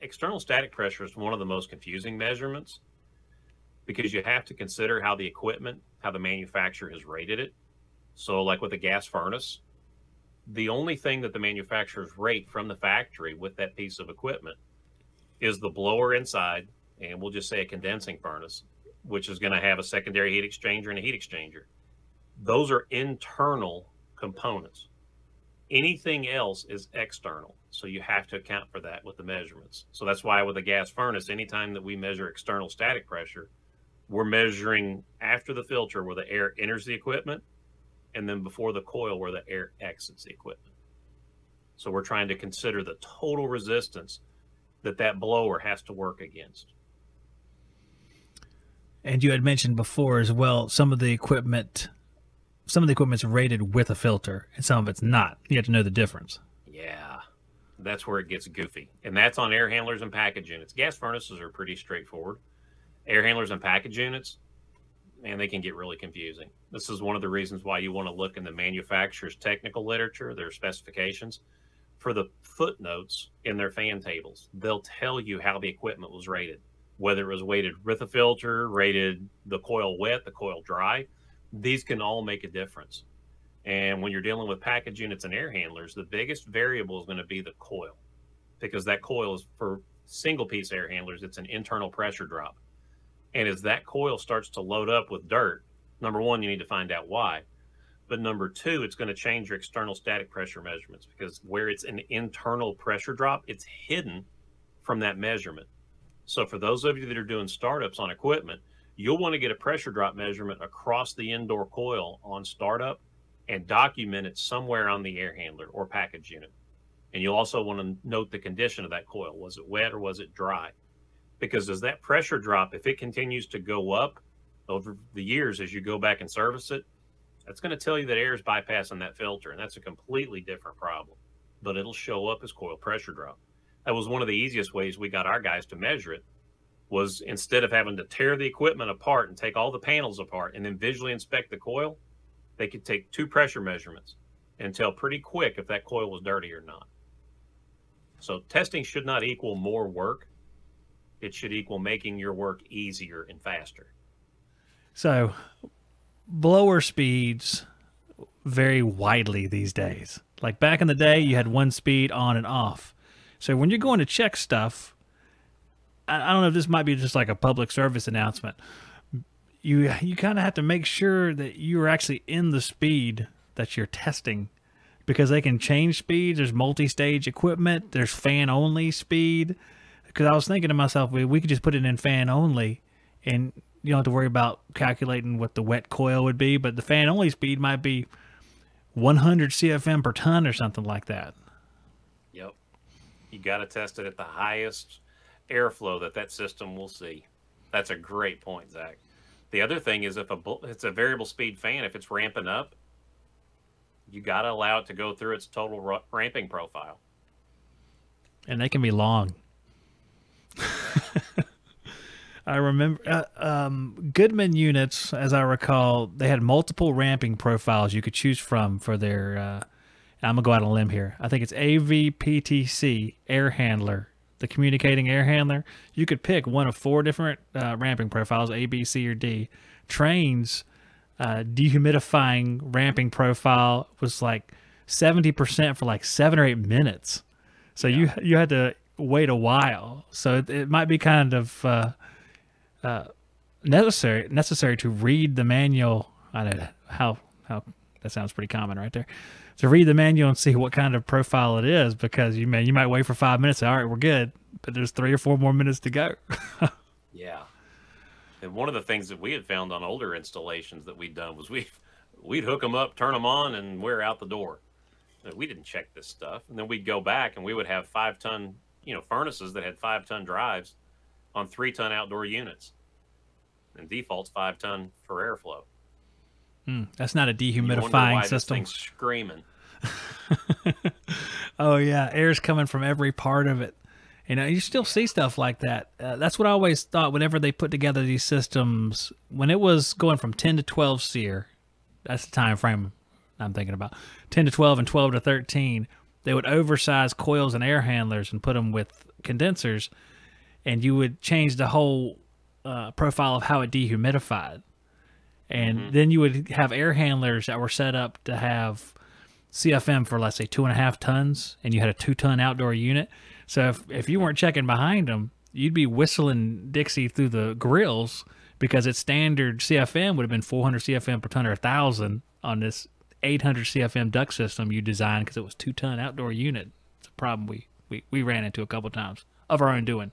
external static pressure is one of the most confusing measurements because you have to consider how the equipment, how the manufacturer has rated it. So, like with a gas furnace, the only thing that the manufacturers rate from the factory with that piece of equipment is the blower inside, and we'll just say a condensing furnace, which is going to have a secondary heat exchanger and a heat exchanger. Those are internal components. Anything else is external. So you have to account for that with the measurements. So that's why with a gas furnace, anytime that we measure external static pressure, we're measuring after the filter where the air enters the equipment and then before the coil where the air exits the equipment. So we're trying to consider the total resistance that that blower has to work against. And you had mentioned before as well some of the equipment some of the equipment's rated with a filter and some of it's not. You have to know the difference. Yeah. That's where it gets goofy. And that's on air handlers and package units. Gas furnaces are pretty straightforward. Air handlers and package units, man, they can get really confusing. This is one of the reasons why you want to look in the manufacturer's technical literature, their specifications, for the footnotes in their fan tables. They'll tell you how the equipment was rated, whether it was weighted with a filter, rated the coil wet, the coil dry these can all make a difference. And when you're dealing with package units and air handlers, the biggest variable is going to be the coil because that coil is for single piece air handlers, it's an internal pressure drop. And as that coil starts to load up with dirt, number one, you need to find out why. But number two, it's going to change your external static pressure measurements because where it's an internal pressure drop, it's hidden from that measurement. So for those of you that are doing startups on equipment, you'll want to get a pressure drop measurement across the indoor coil on startup and document it somewhere on the air handler or package unit. And you'll also want to note the condition of that coil. Was it wet or was it dry? Because as that pressure drop, if it continues to go up over the years as you go back and service it, that's going to tell you that air is bypassing that filter. And that's a completely different problem. But it'll show up as coil pressure drop. That was one of the easiest ways we got our guys to measure it was instead of having to tear the equipment apart and take all the panels apart and then visually inspect the coil, they could take two pressure measurements and tell pretty quick if that coil was dirty or not. So testing should not equal more work. It should equal making your work easier and faster. So blower speeds vary widely these days. Like back in the day, you had one speed on and off. So when you're going to check stuff, I don't know if this might be just like a public service announcement. You you kind of have to make sure that you're actually in the speed that you're testing because they can change speeds. There's multi-stage equipment. There's fan only speed. Because I was thinking to myself, we, we could just put it in fan only, and you don't have to worry about calculating what the wet coil would be. But the fan only speed might be 100 CFM per ton or something like that. Yep, you got to test it at the highest airflow that that system will see. That's a great point, Zack. The other thing is if a it's a variable speed fan, if it's ramping up, you got to allow it to go through its total ramping profile. And they can be long. I remember uh, um, Goodman units, as I recall, they had multiple ramping profiles you could choose from for their. Uh, I'm gonna go out on a limb here. I think it's AVPTC air handler the communicating air handler, you could pick one of four different uh, ramping profiles, A, B, C, or D. Trane's uh, dehumidifying ramping profile was like 70% for like seven or eight minutes. So yeah. you you had to wait a while. So it, it might be kind of uh, uh, necessary necessary to read the manual. I don't know how how that sounds pretty common right there to read the manual and see what kind of profile it is because you may you might wait for five minutes. All right, we're good, but there's three or four more minutes to go. yeah, and one of the things that we had found on older installations that we'd done was we we'd hook them up, turn them on, and we're out the door. We didn't check this stuff, and then we'd go back and we would have five ton, you know, furnaces that had five ton drives on three ton outdoor units, and default's five ton for airflow. Mm, that's not a dehumidifying system. screaming. oh yeah, air's coming from every part of it. You know, you still see stuff like that. Uh, that's what I always thought. Whenever they put together these systems, when it was going from ten to twelve SEER, that's the time frame I'm thinking about. Ten to twelve and twelve to thirteen, they would oversize coils and air handlers and put them with condensers, and you would change the whole uh, profile of how it dehumidified, and mm-hmm. then you would have air handlers that were set up to have CFM for let's say two and a half tons, and you had a two ton outdoor unit. So if if you weren't checking behind them, you'd be whistling Dixie through the grills because its standard CFM would have been 400 CFM per ton or 1,000 on this 800 CFM duct system you designed because it was two ton outdoor unit. It's a problem we, we, we ran into a couple times of our own doing.